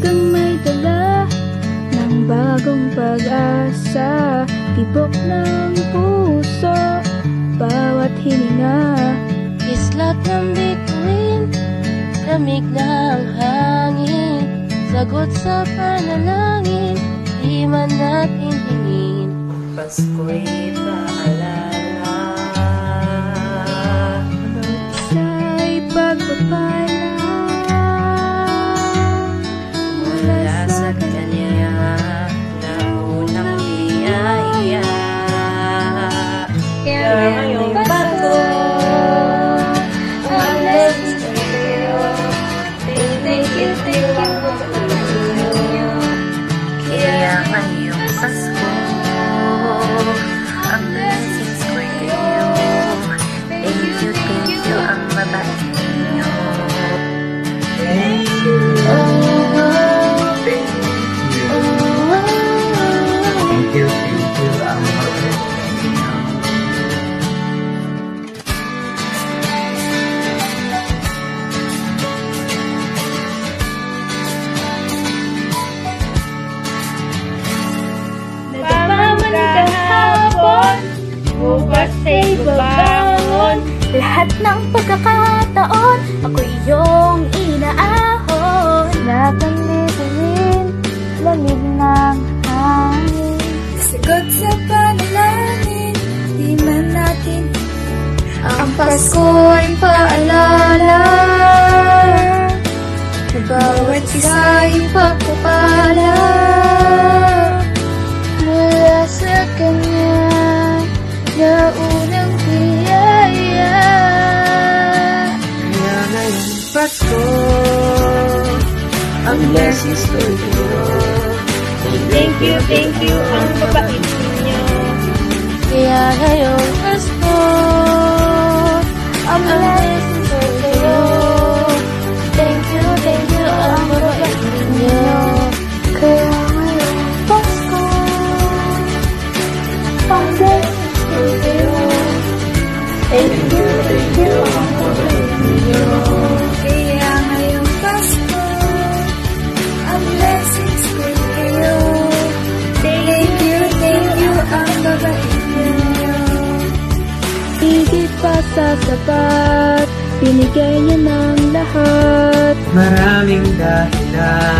kang may dala ng bagong pag-asa. Tibok ng puso, bawat hininga. Islat ng bituin, lamig ng hangin. Sagot sa panalangin, di man natin hingin. Pasko'y Lahat ng pagkakataon Ako iyong inaahon. Bituin Lamig ng hangin. Sagot sa panalangin Di man natin Ang Pasko ay paalala. Bawat isa ay pagpapala ngayong Pasko Ang blessings ko Thank you, thank you, ang babait ninyo. Kaya ngayong Pasko Ang blessings ko kayo Thank you, thank you Ang mabait ninyo Kaya ngayong Pasko, ang blessings ko. Thank you, thank you, ang babait ninyo. Pa sa binigay niya ng lahat. Maraming dahilan